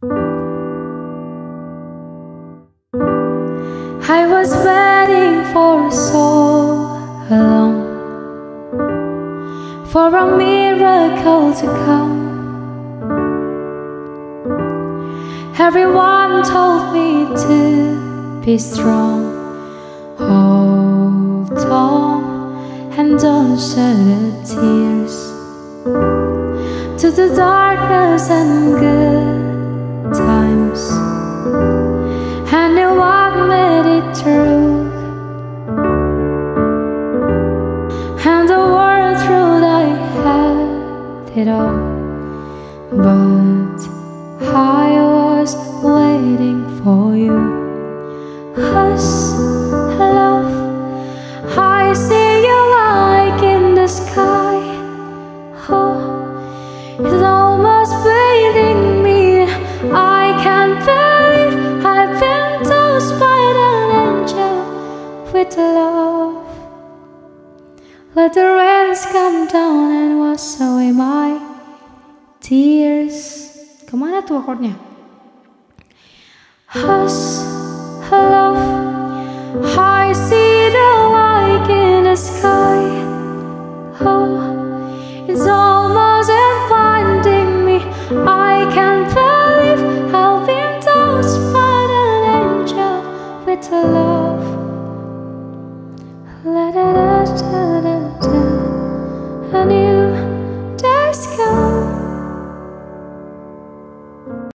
I was waiting for so long for a miracle to come. Everyone told me to be strong. Hold on and don't shed tears to the darkness and good it all. But I was waiting for you. Hush, love, I see you like in the sky. Oh, it's almost fading me. I can't believe I've been tossed by an angel with love. Let the rains come down and wash away my tears. Ke mana tuh akordnya? Hush, love,